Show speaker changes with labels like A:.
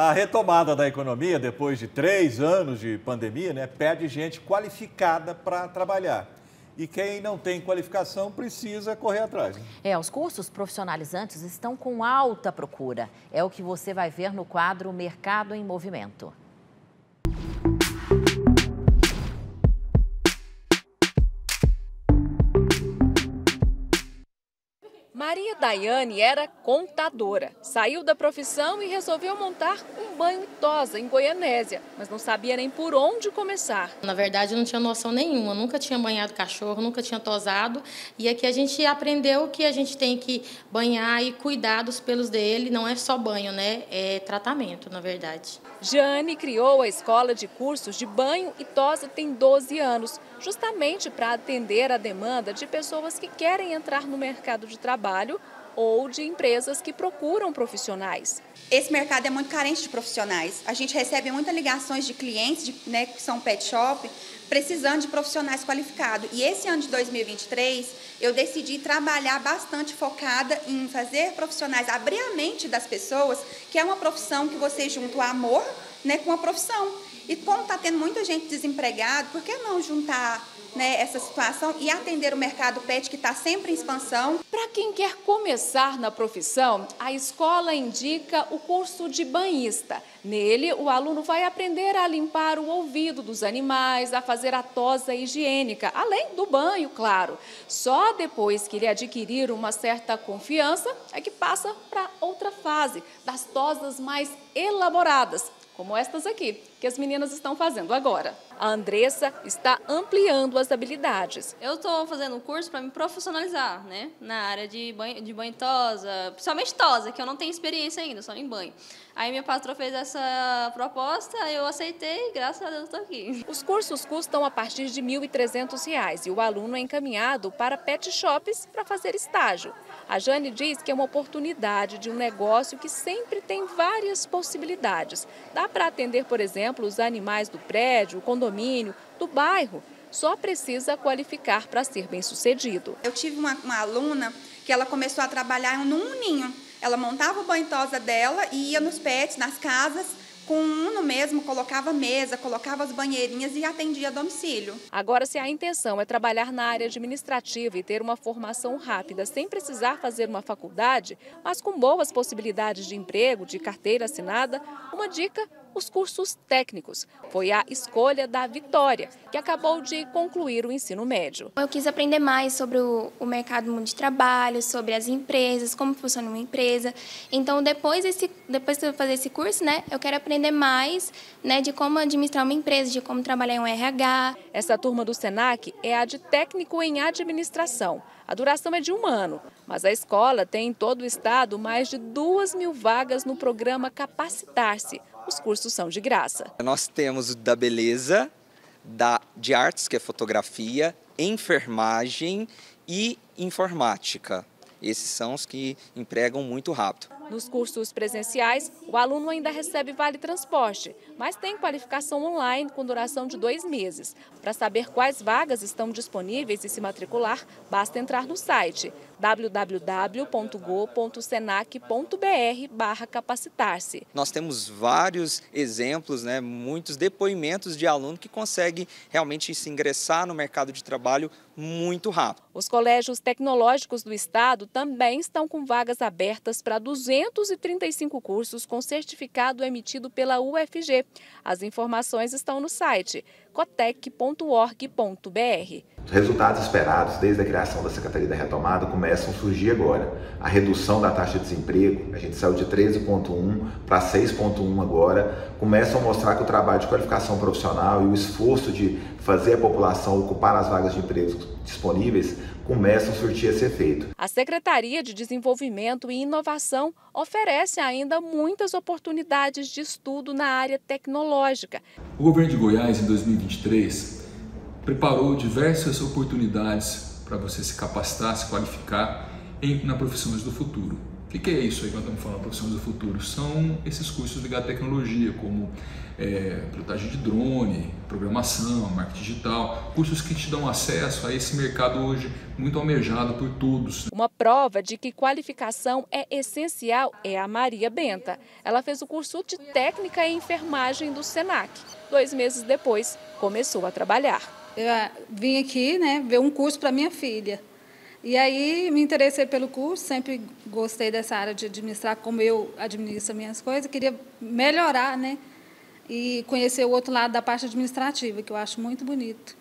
A: A retomada da economia, depois de três anos de pandemia, né, pede gente qualificada para trabalhar. E quem não tem qualificação precisa correr atrás. Né?
B: É, os cursos profissionalizantes estão com alta procura. É o que você vai ver no quadro Mercado em Movimento.
C: Maria Daiane era contadora. Saiu da profissão e resolveu montar um banho tosa em Goianésia, mas não sabia nem por onde começar.
D: Na verdade, eu não tinha noção nenhuma, nunca tinha banhado cachorro, nunca tinha tosado. E aqui a gente aprendeu que a gente tem que banhar e cuidar dos pelos dele, não é só banho, né? É tratamento, na verdade.
C: Jane criou a escola de cursos de banho e tosa tem 12 anos, justamente para atender a demanda de pessoas que querem entrar no mercado de trabalho ou de empresas que procuram profissionais.
E: Esse mercado é muito carente de profissionais. A gente recebe muitas ligações de clientes de, né, que são pet shop precisando de profissionais qualificados. E esse ano de 2023, eu decidi trabalhar bastante focada em fazer profissionais, abrir a mente das pessoas, que é uma profissão que você junta o amor né, com a profissão. E como está tendo muita gente desempregada, por que não juntar né, essa situação e atender o mercado pet que está sempre em expansão?
C: Para quem quer começar na profissão, a escola indica o curso de banhista. Nele, o aluno vai aprender a limpar o ouvido dos animais, a fazer a tosa higiênica, além do banho, claro. Só depois que ele adquirir uma certa confiança é que passa para outra fase, das tosas mais elaboradas, como estas aqui, que as meninas estão fazendo agora. A Andressa está ampliando as habilidades.
F: Eu estou fazendo um curso para me profissionalizar, né? Na área de banho, de banho tosa, principalmente tosa, que eu não tenho experiência ainda, só em banho. Aí minha patroa fez essa proposta, eu aceitei e graças a Deus estou aqui.
C: Os cursos custam a partir de R$ 1.300 e o aluno é encaminhado para pet shops para fazer estágio. A Jane diz que é uma oportunidade de um negócio que sempre tem várias possibilidades. Dá para atender, por exemplo, os animais do prédio, o condomínio, do bairro. Só precisa qualificar para ser bem sucedido.
E: Eu tive uma, uma aluna que ela começou a trabalhar num ninho. Ela montava o banho tosa dela e ia nos pets, nas casas, com um no mesmo, colocava mesa, colocava as banheirinhas e atendia a domicílio.
C: Agora, se a intenção é trabalhar na área administrativa e ter uma formação rápida, sem precisar fazer uma faculdade, mas com boas possibilidades de emprego, de carteira assinada, uma dica os cursos técnicos. Foi a escolha da Vitória, que acabou de concluir o ensino médio.
G: Eu quis aprender mais sobre o, o mercado de trabalho, sobre as empresas, como funciona uma empresa. Então, depois, desse, depois de eu fazer esse curso, né, eu quero aprender mais né, de como administrar uma empresa, de como trabalhar em um RH.
C: Essa turma do SENAC é a de técnico em administração. A duração é de um ano, mas a escola tem em todo o estado mais de duas mil vagas no programa Capacitar-se, os cursos são de graça.
H: Nós temos da beleza, da, de artes, que é fotografia, enfermagem e informática. Esses são os que empregam muito rápido.
C: Nos cursos presenciais, o aluno ainda recebe vale transporte, mas tem qualificação online com duração de dois meses. Para saber quais vagas estão disponíveis e se matricular, basta entrar no site www.go.senac.br barra capacitar-se.
H: Nós temos vários exemplos, né, muitos depoimentos de aluno que conseguem realmente se ingressar no mercado de trabalho muito rápido.
C: Os colégios tecnológicos do estado também estão com vagas abertas para 235 cursos com certificado emitido pela UFG. As informações estão no site cotec.org.br.
I: Os resultados esperados desde a criação da Secretaria da Retomada começam a surgir agora. A redução da taxa de desemprego, a gente saiu de 13,1 para 6,1 agora, começam a mostrar que o trabalho de qualificação profissional e o esforço de fazer a população ocupar as vagas de emprego disponíveis começam a surtir esse efeito.
C: A Secretaria de Desenvolvimento e Inovação oferece ainda muitas oportunidades de estudo na área tecnológica.
J: O governo de Goiás, em 2023, preparou diversas oportunidades para você se capacitar, se qualificar em, na profissões do futuro. O que, é isso aí que nós estamos falando, profissões do futuro? São esses cursos ligados à tecnologia, como é, pilotagem de drone, programação, marketing digital, cursos que te dão acesso a esse mercado hoje muito almejado por todos.
C: Uma prova de que qualificação é essencial é a Maria Benta. Ela fez o curso de técnica em enfermagem do SENAC. Dois meses depois, começou a trabalhar.
K: Eu ah, vim aqui né, ver um curso para minha filha. E aí me interessei pelo curso, sempre gostei dessa área de administrar, como eu administro minhas coisas, queria melhorar, né? E conhecer o outro lado da parte administrativa, que eu acho muito bonito.